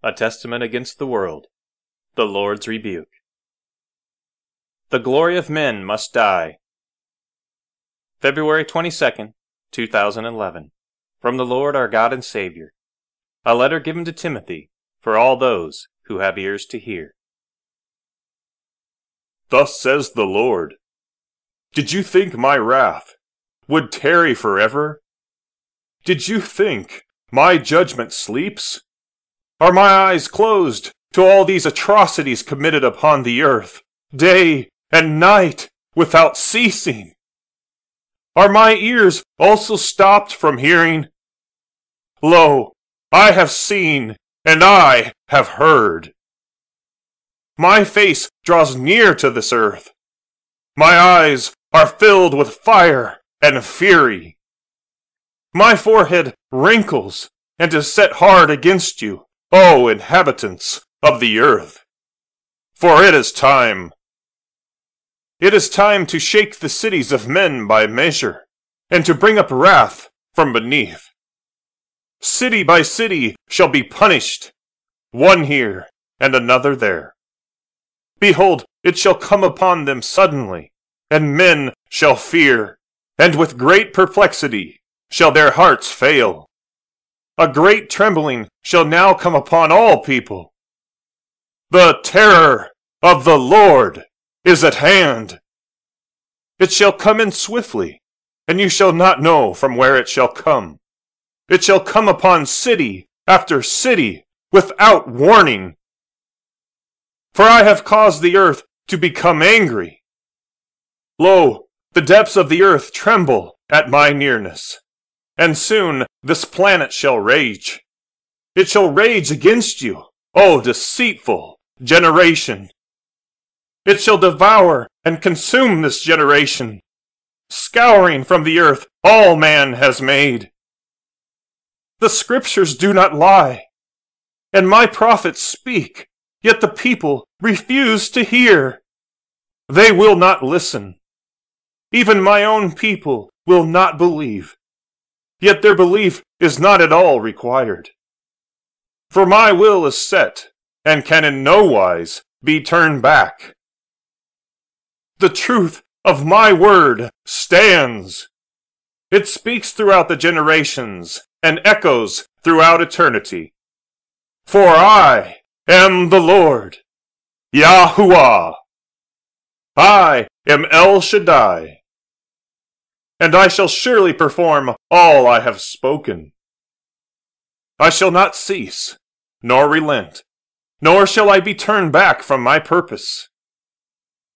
A Testament Against the World. The Lord's Rebuke. The glory of men must die. February 22nd, 2011. From the Lord our God and Savior. A letter given to Timothy for all those who have ears to hear. Thus says the Lord Did you think my wrath would tarry forever? Did you think my judgment sleeps? Are my eyes closed to all these atrocities committed upon the earth, day and night, without ceasing? Are my ears also stopped from hearing? Lo, I have seen, and I have heard. My face draws near to this earth. My eyes are filled with fire and fury. My forehead wrinkles and is set hard against you, O inhabitants of the earth. For it is time. It is time to shake the cities of men by measure, and to bring up wrath from beneath. City by city shall be punished, one here and another there. Behold, it shall come upon them suddenly, and men shall fear, and with great perplexity shall their hearts fail. A great trembling shall now come upon all people. The terror of the Lord is at hand. It shall come in swiftly, and you shall not know from where it shall come. It shall come upon city after city without warning. For I have caused the earth to become angry. Lo, the depths of the earth tremble at my nearness and soon this planet shall rage. It shall rage against you, O deceitful generation. It shall devour and consume this generation, scouring from the earth all man has made. The scriptures do not lie, and my prophets speak, yet the people refuse to hear. They will not listen. Even my own people will not believe. Yet their belief is not at all required. For my will is set, and can in no wise be turned back. The truth of my word stands. It speaks throughout the generations and echoes throughout eternity. For I am the Lord, Yahuwah. I am El Shaddai and I shall surely perform all I have spoken. I shall not cease, nor relent, nor shall I be turned back from my purpose.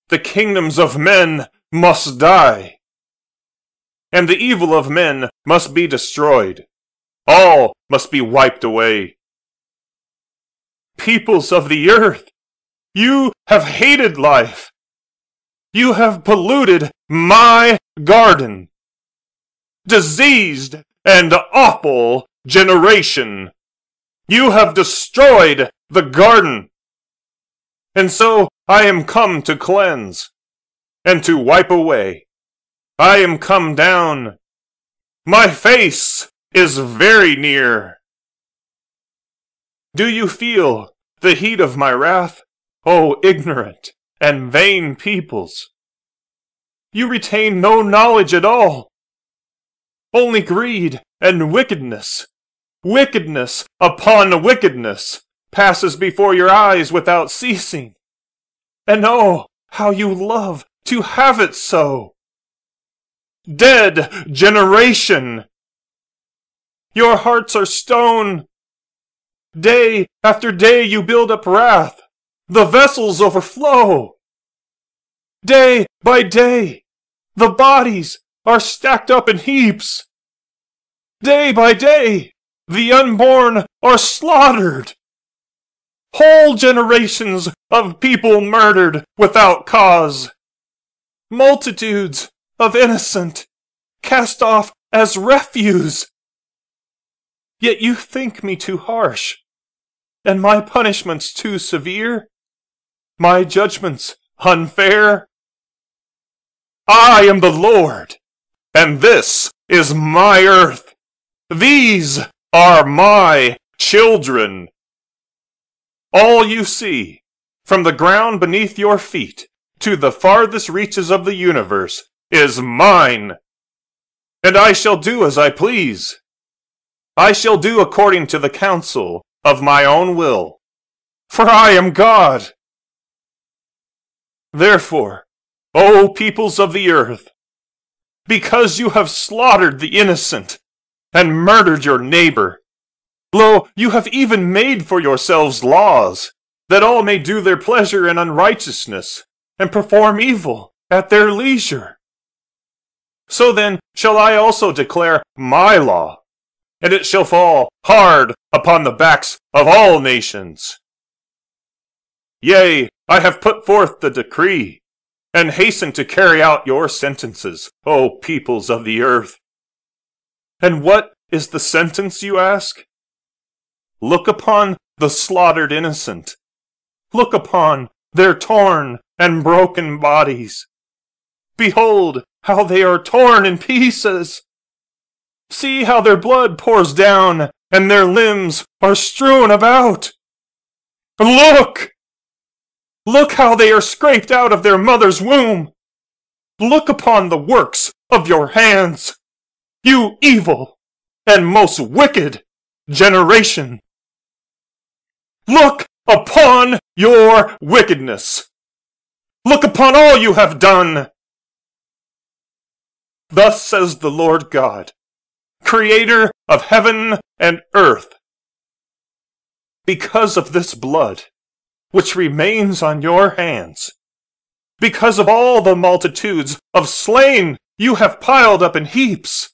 The kingdoms of men must die, and the evil of men must be destroyed. All must be wiped away. Peoples of the earth, you have hated life. You have polluted my garden diseased and awful generation. You have destroyed the garden. And so I am come to cleanse and to wipe away. I am come down. My face is very near. Do you feel the heat of my wrath, O ignorant and vain peoples? You retain no knowledge at all. Only greed and wickedness, wickedness upon wickedness, passes before your eyes without ceasing. And oh, how you love to have it so! Dead generation! Your hearts are stone. Day after day you build up wrath. The vessels overflow. Day by day, the bodies are stacked up in heaps. Day by day, the unborn are slaughtered. Whole generations of people murdered without cause. Multitudes of innocent cast off as refuse. Yet you think me too harsh, and my punishments too severe, my judgments unfair. I am the Lord, and this is my earth. These are my children. all you see, from the ground beneath your feet to the farthest reaches of the universe, is mine. And I shall do as I please. I shall do according to the counsel of my own will. For I am God. Therefore, O peoples of the earth, because you have slaughtered the innocent and murdered your neighbor, lo, you have even made for yourselves laws, that all may do their pleasure in unrighteousness, and perform evil at their leisure. So then shall I also declare my law, and it shall fall hard upon the backs of all nations. Yea, I have put forth the decree, and hasten to carry out your sentences, O peoples of the earth. And what is the sentence, you ask? Look upon the slaughtered innocent. Look upon their torn and broken bodies. Behold how they are torn in pieces. See how their blood pours down and their limbs are strewn about. Look! Look how they are scraped out of their mother's womb. Look upon the works of your hands, you evil and most wicked generation. Look upon your wickedness. Look upon all you have done. Thus says the Lord God, Creator of heaven and earth. Because of this blood, which remains on your hands. Because of all the multitudes of slain you have piled up in heaps.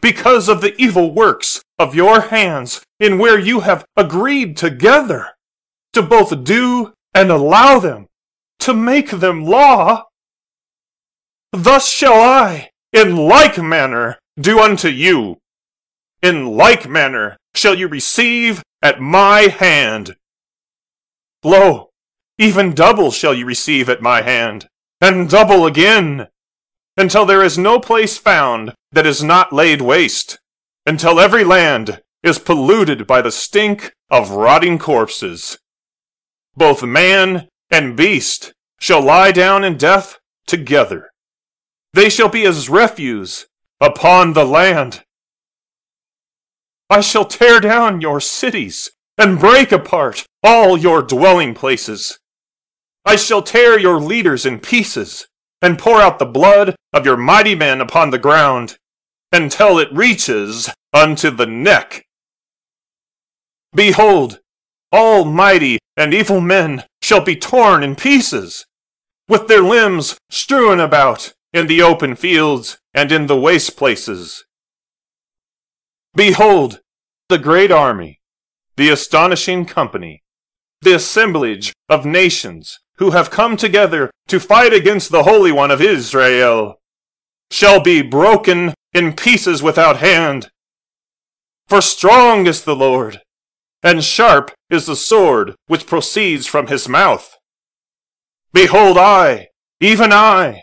Because of the evil works of your hands, in where you have agreed together to both do and allow them, to make them law. Thus shall I, in like manner, do unto you. In like manner shall you receive at my hand Lo, even double shall you receive at my hand, and double again, until there is no place found that is not laid waste, until every land is polluted by the stink of rotting corpses. Both man and beast shall lie down in death together. They shall be as refuse upon the land. I shall tear down your cities and break apart all your dwelling places. I shall tear your leaders in pieces, and pour out the blood of your mighty men upon the ground, until it reaches unto the neck. Behold, all mighty and evil men shall be torn in pieces, with their limbs strewn about in the open fields and in the waste places. Behold, the great army the astonishing company, the assemblage of nations who have come together to fight against the Holy One of Israel, shall be broken in pieces without hand. For strong is the Lord, and sharp is the sword which proceeds from his mouth. Behold, I, even I,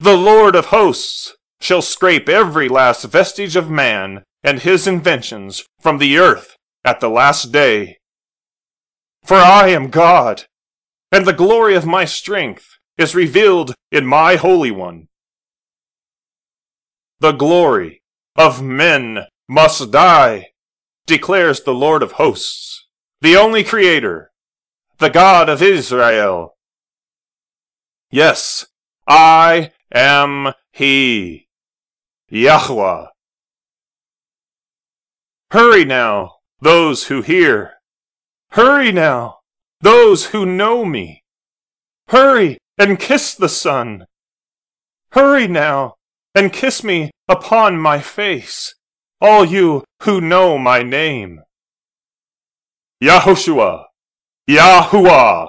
the Lord of hosts, shall scrape every last vestige of man and his inventions from the earth at the last day. For I am God, and the glory of my strength is revealed in my Holy One. The glory of men must die, declares the Lord of hosts, the only Creator, the God of Israel. Yes, I am He, Yahweh. Hurry now, those who hear. Hurry now, those who know me. Hurry and kiss the Son. Hurry now and kiss me upon my face, all you who know my name. Yahushua, Yahuwah.